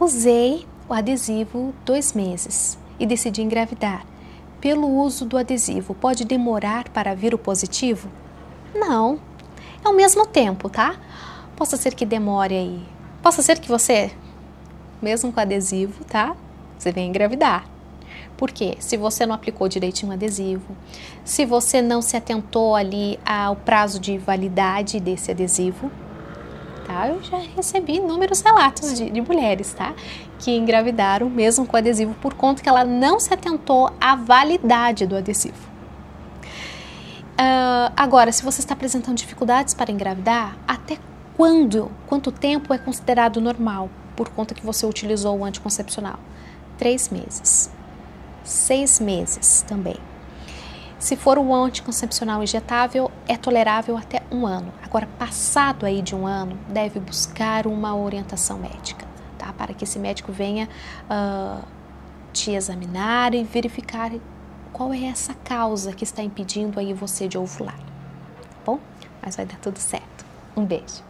Usei o adesivo dois meses e decidi engravidar. Pelo uso do adesivo, pode demorar para vir o positivo? Não, é o mesmo tempo, tá? Possa ser que demore aí. Possa ser que você, mesmo com adesivo, tá? Você venha engravidar. Por quê? Se você não aplicou direitinho o adesivo, se você não se atentou ali ao prazo de validade desse adesivo, tá? Eu já recebi inúmeros relatos de, de, mulheres, tá? Que engravidaram mesmo com adesivo por conta que ela não se atentou à validade do adesivo. Uh, agora, se você está apresentando dificuldades para engravidar, até quando, quanto tempo é considerado normal por conta que você utilizou o anticoncepcional? Três meses seis meses também. Se for o anticoncepcional injetável, é tolerável até um ano. Agora, passado aí de um ano, deve buscar uma orientação médica, tá? Para que esse médico venha uh, te examinar e verificar qual é essa causa que está impedindo aí você de ovular, tá bom? Mas vai dar tudo certo. Um beijo.